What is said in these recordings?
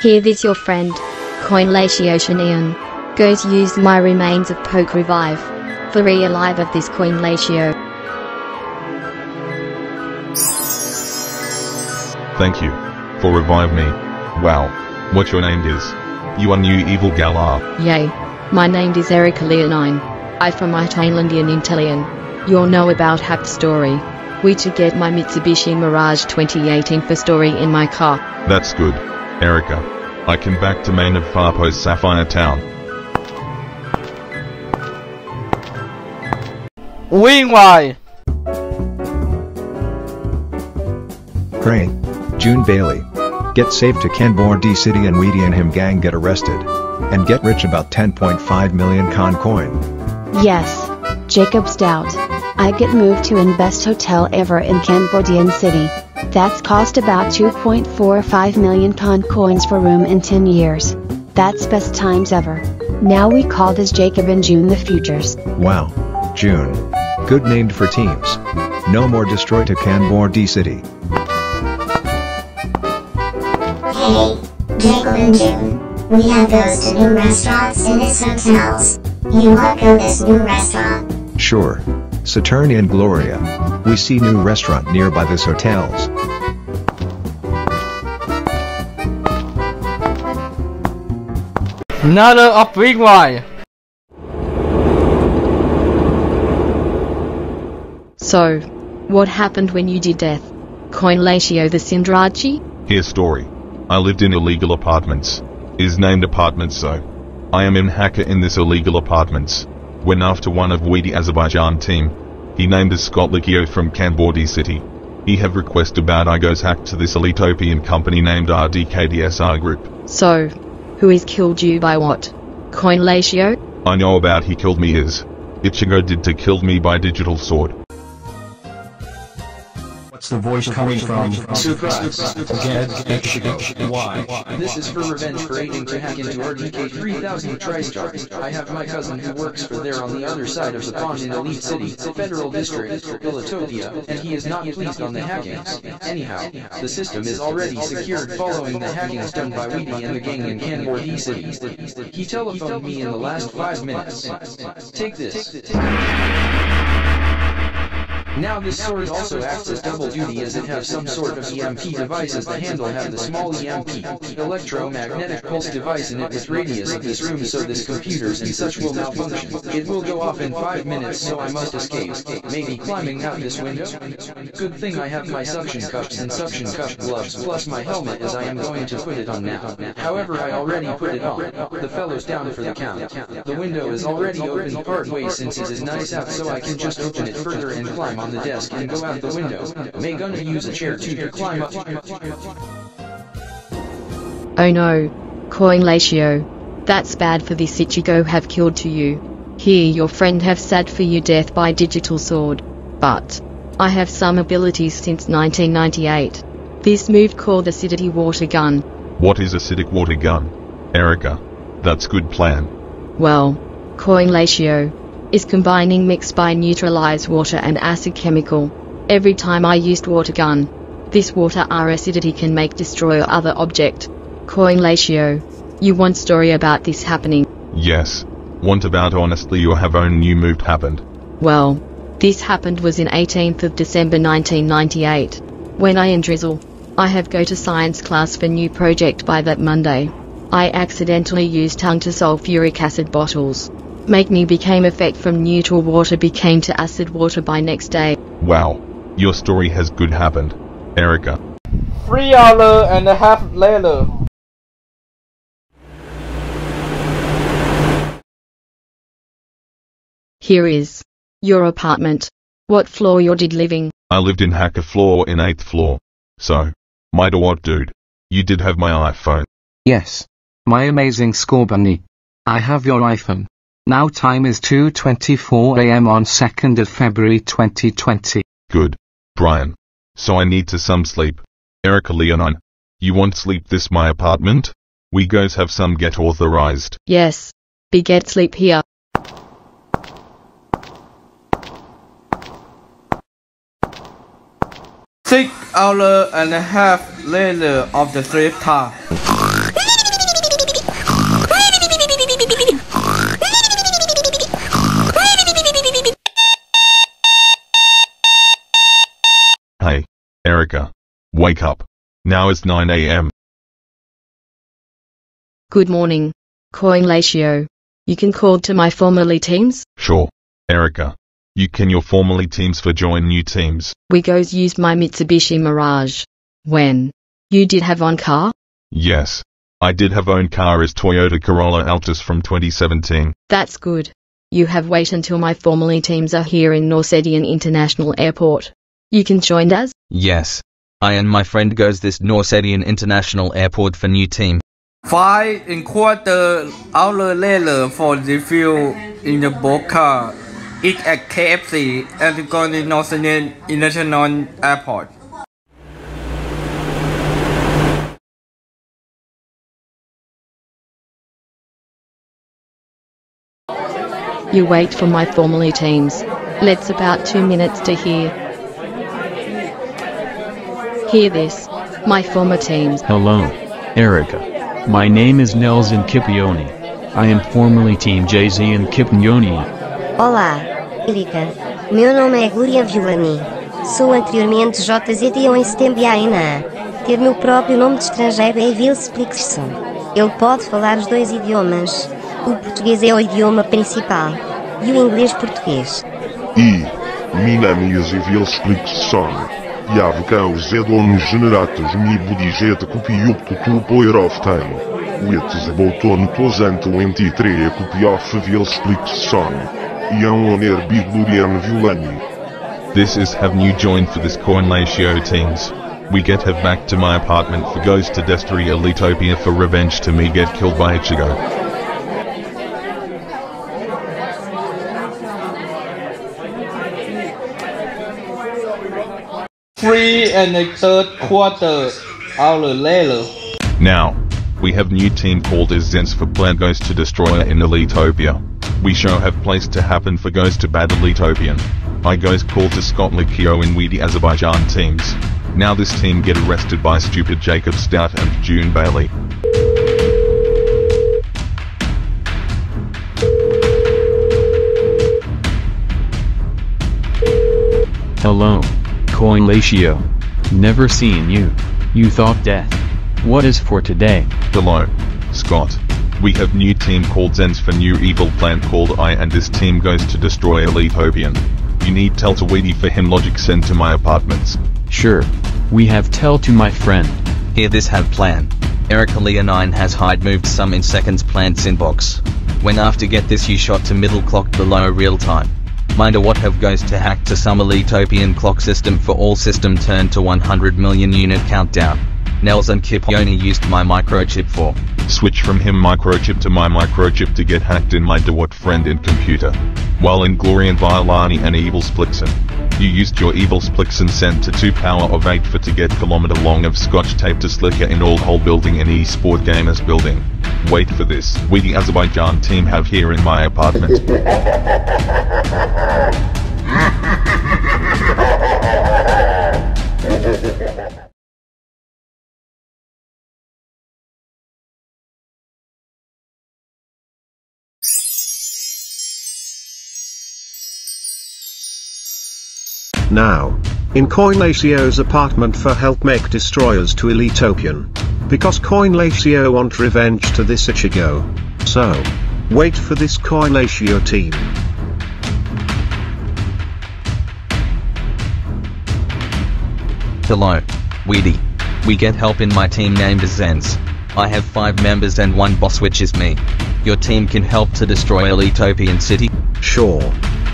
Hear this your friend, Coinlatiosianian. Goes use my remains of poke revive. For alive of this Coinlatio. Thank you. For revive me. Wow. What your name is? You are new evil Galar. Yay. My name is Erica Leonine. I from my Thailandian Intellian. You'll know about half story. We to get my Mitsubishi Mirage 2018 for story in my car. That's good. Erica. I can back to main of Farpo's Sapphire Town. Wing Y! Crane. June Bailey. Get saved to Canbor D City and Weedy and him gang get arrested. And get rich about 10.5 million con coin. Yes. Jacob's doubt, I get moved to in best hotel ever in Cambodian city. That's cost about 2.45 million con coins for room in 10 years. That's best times ever. Now we call this Jacob and June the futures. Wow. June. Good named for teams. No more destroy to Canmore D City. Hey, Jacob and June. We have goes to new restaurants in this hotels. You want go this new restaurant? Sure. Saturnian Gloria. We see new restaurant nearby this hotels. Another up ringwire. So, what happened when you did death? Coinlatio the Sindrachi? Here's story. I lived in illegal apartments. Is named apartments so. I am in hacker in this illegal apartments. When after one of Weedy Azerbaijan team, he named as Scott Likio from Cambodia City. He have request about I goes hack to this elitopian company named RDKTSR Group. So, who is killed you by what? Coinlatio? I know about he killed me is. Ichigo did to kill me by digital sword. What's the voice coming from? Surprise. Again, Ichigo. Why? This is for revenge for aiding to hack into RDK 3000 TriStar. I have my cousin who works for there on the other side of the pond in Elite City, Federal District, Elitopia, and he is not pleased on the hackings. Anyhow, the system is already secured following the hackings done by Weedy and the gang in Canmore City. He telephoned me in the last five minutes. Take this. Now this sword also acts as double duty as it has some sort of EMP device as the handle have the small EMP, electromagnetic pulse device in it with radius of this room so this computers and such will malfunction. It will go off in 5 minutes so I must escape, maybe climbing out this window. Good thing I have my suction cups and suction cup gloves plus my helmet as I am going to put it on now. However I already put it on. The fellow's down for the count. The window is already open part way since it is nice out so I can just open it further and climb on the desk and go out the window. May gonna use a chair too to climb up. Oh no. Coinlatio. That's bad for this Ichigo have killed to you. Here your friend have sad for you death by digital sword. But, I have some abilities since 1998. This move called acidity water gun. What is acidic water gun? Erica. That's good plan. Well, Coinlatio is combining mixed by neutralize water and acid chemical. Every time I used water gun, this water R acidity can make destroy other object. Coinlatio, you want story about this happening? Yes. Want about honestly you have own new move happened. Well, this happened was in 18th of December 1998. When I in drizzle, I have go to science class for new project by that Monday. I accidentally used tongue to sulfuric acid bottles. Make me became effect from neutral water became to acid water by next day. Wow. Your story has good happened. Erica. Three hour and a half later. Here is your apartment. What floor you did living? I lived in hacker floor in 8th floor. So. My what dude. You did have my iPhone. Yes. My amazing score bunny. I have your iPhone. Now time is 2.24 am on 2nd of February 2020. Good. Brian. So I need to some sleep. Erica Leonine. You want sleep this my apartment? We goes have some get authorized. Yes. Be get sleep here. Six hour and a half later of the sleep time. Erica. Wake up. Now it's 9 am. Good morning. Coin Latio. You can call to my formerly teams. Sure. Erica. You can your formerly teams for join new teams. We goes used my Mitsubishi Mirage. When? You did have on car? Yes. I did have own car as Toyota Corolla Altis from 2017. That's good. You have wait until my formerly teams are here in Norsedian International Airport. You can join us? Yes. I and my friend goes this Norsedian International Airport for new team. Five and quarter hour later for the fuel in the boat car. It's at KFC and go to Northern International Airport. You wait for my formerly teams. Let's about two minutes to hear. Hear this. My former teams. Hello, Erica. My name is Nelson Kipioni. I am formerly Team Jay-Z and Kipnioni. Olá, Erika. Meu nome é Guria Violani. Sou anteriormente JZ e em setembro ainda. Ter meu próprio nome de estrangeiro é Vils Plixson. Ele pode falar os dois idiomas. O português é o idioma principal. E o inglês português. I. Minamias i Vilspliksson. Mi tu poiroftain. Wits boton tosant 23 kopiof Vilspliksson. Ian oner biglurian. This is have new joined for this coin ratio teams. We get have back to my apartment for goes to Destry Elitopia for revenge to me get killed by Ichigo. Three and a third quarter hour later. Now, we have new team called as Zens for plan goes to destroyer in Elitopia. We show have place to happen for goes to bad Elitopian. I goes called to Scott Likio in Weedy Azerbaijan teams. Now this team get arrested by stupid Jacob Stout and June Bailey. Hello, Coin Latio. Never seen you. You thought death. What is for today? Hello, Scott. We have new team called Zens for new evil plan called I and this team goes to destroy Elite Elitopian. You need tell to Weedy for him logic send to my apartments. Sure. We have tell to my friend. Here this have plan. Erica Leonine has hide moved some in seconds plants inbox. When after get this you shot to middle clock below real time. Minder what have goes to hack to some Elitopian clock system for all system turn to 100 million unit countdown. Nelson Kipioni used my microchip for. Switch from him microchip to my microchip to get hacked in my DeWatt friend in computer. While in Glorian Violani and Evil Splixen. You used your Evil Splixen sent to 2 power of 8 for to get kilometer long of scotch tape to slicker in all whole building in e-sport gamers building. Wait for this. We the Azerbaijan team have here in my apartment. Now, in Coinlatio's apartment for help make destroyers to Elitopian. Because Coinlatio want revenge to this Ichigo. So, wait for this Coinlatio team. Hello. Weedy. We get help in my team named as Zens. I have 5 members and one boss which is me. Your team can help to destroy Elitopian City? Sure.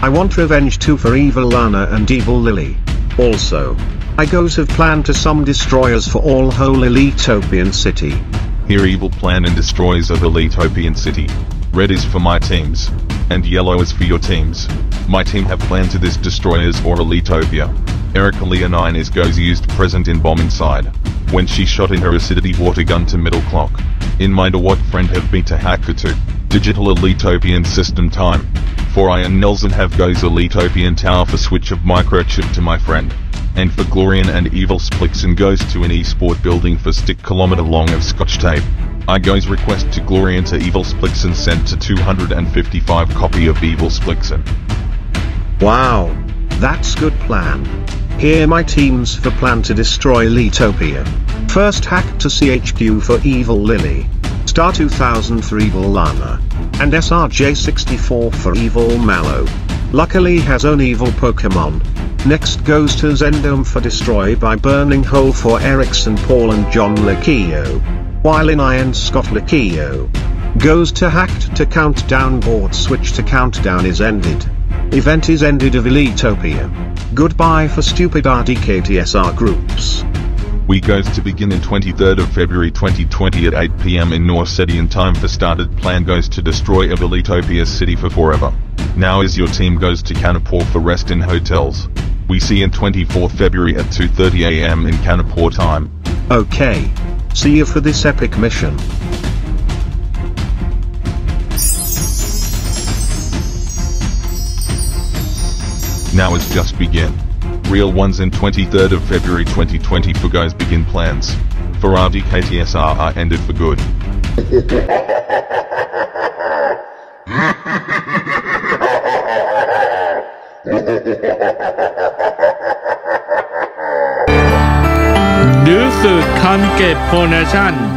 I want revenge too for Evil Lana and Evil Lily. Also, I goes have planned to some destroyers for all whole Elitopian city. Here evil plan and destroys of Elitopian city. Red is for my teams. And yellow is for your teams. My team have planned to this destroyers or Elitopia. Erica Leonine is goes used present in bomb inside. When she shot in her acidity water gun to middle clock. In mind a what friend have been to hacker to. Digital Elitopian system time. For I and Nelson have goes Elitopian tower for switch of microchip to my friend. And for Glorian and Evil Splixen goes to an e-sport building for stick kilometer long of scotch tape. I goes request to Glorian to Evil Splixen sent to 255 copy of Evil Splixen. Wow. That's good plan. Here my teams for plan to destroy Letopia. First hack to CHQ for Evil Lily. Star 2000 for Evil Lana. And SRJ64 for Evil Mallow. Luckily has own evil Pokemon. Next goes to Zendome for Destroy by Burning Hole for Ericsson Paul and John Lecchio. While in Iron Scott Lecchio goes to Hacked to Countdown board switch to Countdown is ended. Event is ended of Elitopia. Goodbye for stupid RDKTSR groups. We goes to begin in 23rd of February 2020 at 8 pm in North City in time for started plan goes to destroy Abilitopia city for forever. Now is your team goes to Kanapur for rest in hotels. We see in 24th February at 2.30 am in Kanapur time. Okay. See you for this epic mission. Now is just begin. Real ones in 23rd of February 2020 for guys begin plans. For RDKTSR are ended for good. ดื้อสึกคันเก็บโพเนชั่น